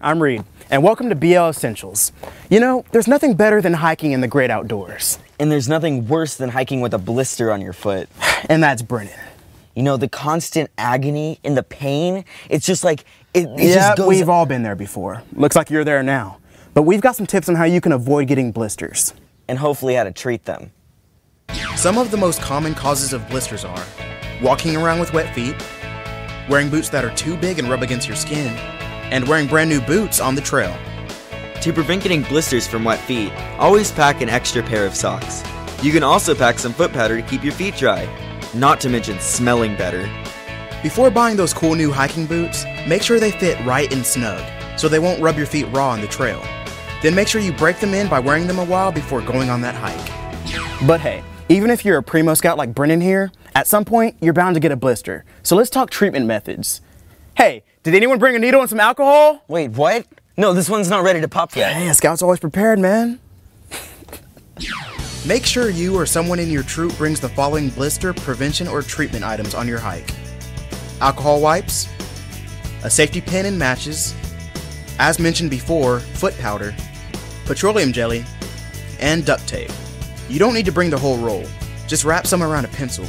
I'm Reed, and welcome to BL Essentials. You know, there's nothing better than hiking in the great outdoors. And there's nothing worse than hiking with a blister on your foot. And that's Brennan. You know, the constant agony and the pain, it's just like, it, it yeah, just goes. we've all been there before. Looks like you're there now. But we've got some tips on how you can avoid getting blisters. and hopefully how to treat them. Some of the most common causes of blisters are walking around with wet feet, wearing boots that are too big and rub against your skin, and wearing brand new boots on the trail. To prevent getting blisters from wet feet, always pack an extra pair of socks. You can also pack some foot powder to keep your feet dry, not to mention smelling better. Before buying those cool new hiking boots, make sure they fit right and snug so they won't rub your feet raw on the trail. Then make sure you break them in by wearing them a while before going on that hike. But hey, even if you're a primo scout like Brennan here, at some point you're bound to get a blister. So let's talk treatment methods. Hey, did anyone bring a needle and some alcohol? Wait, what? No, this one's not ready to pop yet. Hey, a scout's always prepared, man. Make sure you or someone in your troop brings the following blister prevention or treatment items on your hike alcohol wipes, a safety pin and matches, as mentioned before, foot powder, petroleum jelly, and duct tape. You don't need to bring the whole roll, just wrap some around a pencil.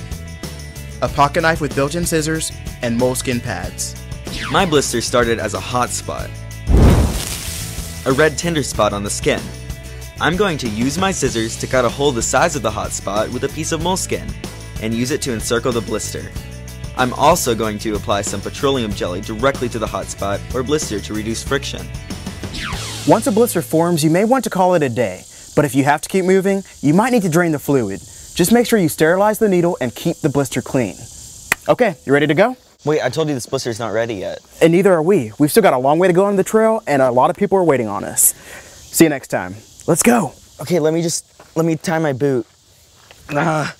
A pocket knife with built in scissors, and moleskin pads. My blister started as a hot spot, a red tender spot on the skin. I'm going to use my scissors to cut a hole the size of the hot spot with a piece of moleskin and use it to encircle the blister. I'm also going to apply some petroleum jelly directly to the hot spot or blister to reduce friction. Once a blister forms, you may want to call it a day. But if you have to keep moving, you might need to drain the fluid. Just make sure you sterilize the needle and keep the blister clean. Okay, you ready to go? Wait, I told you this blister's not ready yet. And neither are we. We've still got a long way to go on the trail, and a lot of people are waiting on us. See you next time. Let's go. Okay, let me just, let me tie my boot. Ah.